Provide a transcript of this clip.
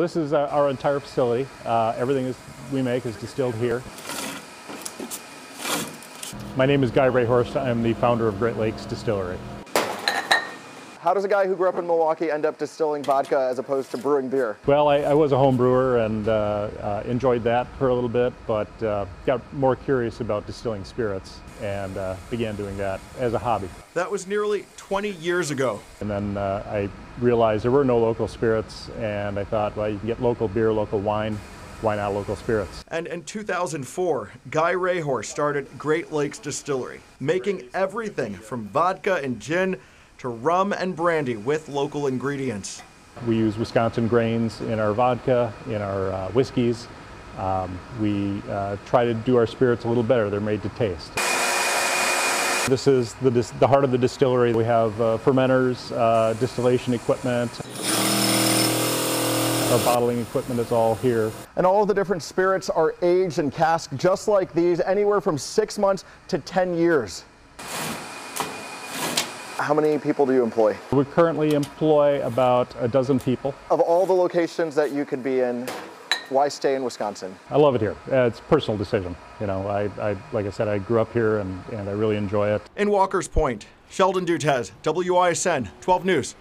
This is uh, our entire facility. Uh, everything is, we make is distilled here. My name is Guy Rehorst. I'm the founder of Great Lakes Distillery. How does a guy who grew up in Milwaukee end up distilling vodka as opposed to brewing beer? Well, I, I was a home brewer and uh, uh, enjoyed that for a little bit, but uh, got more curious about distilling spirits and uh, began doing that as a hobby. That was nearly 20 years ago. And then uh, I realized there were no local spirits, and I thought, well, you can get local beer, local wine. Why not local spirits? And in 2004, Guy Rehorst started Great Lakes Distillery, making everything from vodka and gin to rum and brandy with local ingredients. We use Wisconsin grains in our vodka, in our uh, whiskeys. Um, we uh, try to do our spirits a little better. They're made to taste. This is the, the heart of the distillery. We have uh, fermenters, uh, distillation equipment. Our bottling equipment is all here. And all of the different spirits are aged in casks just like these, anywhere from six months to 10 years. How many people do you employ? We currently employ about a dozen people. Of all the locations that you could be in, why stay in Wisconsin? I love it here. Uh, it's a personal decision. You know, I, I, like I said, I grew up here and, and I really enjoy it. In Walker's Point, Sheldon Dutez, WISN 12 News.